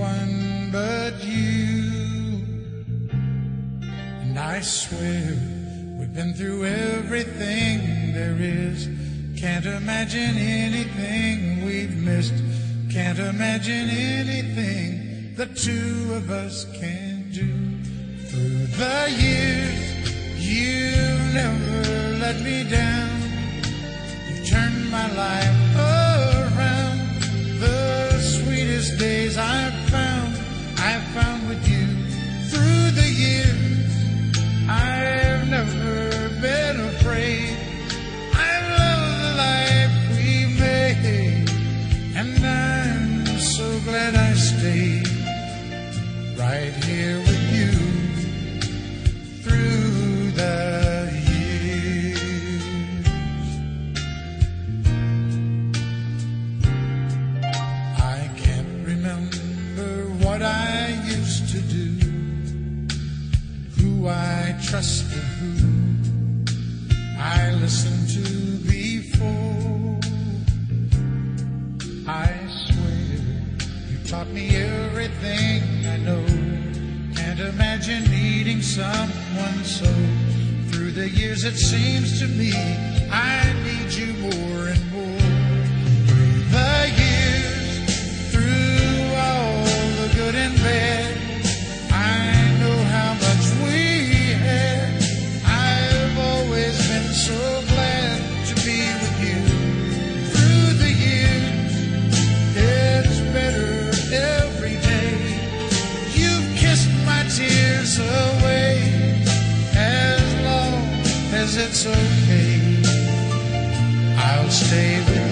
one but you. And I swear we've been through everything there is. Can't imagine anything we've missed. Can't imagine anything the two of us can do. Through the years, you've never let me down. You've turned my life days I've who I trusted, who I listened to before. I swear you taught me everything I know. Can't imagine needing someone so. Through the years, it seems to me I need it's okay. I'll stay with